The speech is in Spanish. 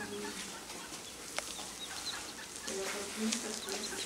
Pero por